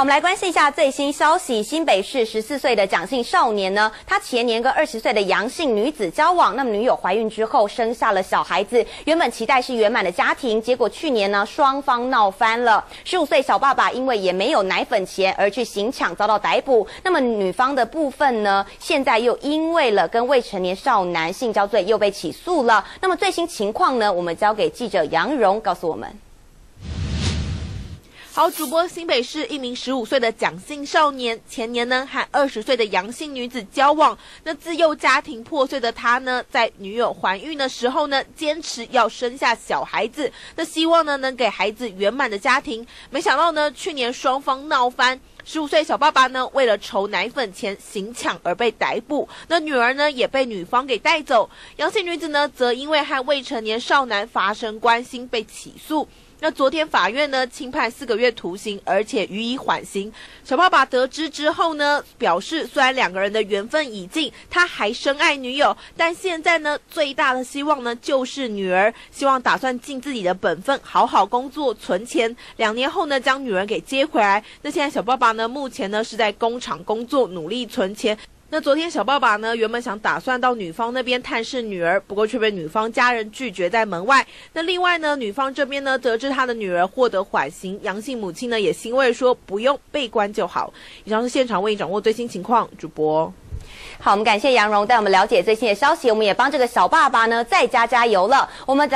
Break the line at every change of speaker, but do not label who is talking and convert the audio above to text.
我们来关心一下最新消息。新北市十四岁的蒋姓少年呢，他前年跟二十岁的杨姓女子交往，那么女友怀孕之后生下了小孩子，原本期待是圆满的家庭，结果去年呢双方闹翻了。十五岁小爸爸因为也没有奶粉钱而去行抢，遭到逮捕。那么女方的部分呢，现在又因为了跟未成年少男性交罪又被起诉了。那么最新情况呢，我们交给记者杨荣告诉我们。
好，主播新北市一名十五岁的蒋姓少年，前年呢和二十岁的杨姓女子交往。那自幼家庭破碎的他呢，在女友怀孕的时候呢，坚持要生下小孩子，那希望呢能给孩子圆满的家庭。没想到呢，去年双方闹翻，十五岁小爸爸呢为了筹奶粉钱行抢而被逮捕，那女儿呢也被女方给带走。杨姓女子呢则因为和未成年少男发生关系被起诉。那昨天法院呢轻判四个月徒刑，而且予以缓刑。小爸爸得知之后呢，表示虽然两个人的缘分已尽，他还深爱女友，但现在呢最大的希望呢就是女儿，希望打算尽自己的本分，好好工作存钱，两年后呢将女儿给接回来。那现在小爸爸爸呢目前呢是在工厂工作，努力存钱。那昨天小爸爸呢，原本想打算到女方那边探视女儿，不过却被女方家人拒绝在门外。那另外呢，女方这边呢，得知他的女儿获得缓刑，杨姓母亲呢也欣慰说不用被关就好。以上是现场为你掌握最新情况，主播。
好，我们感谢杨荣带我们了解最新的消息，我们也帮这个小爸爸呢再加加油了。我们。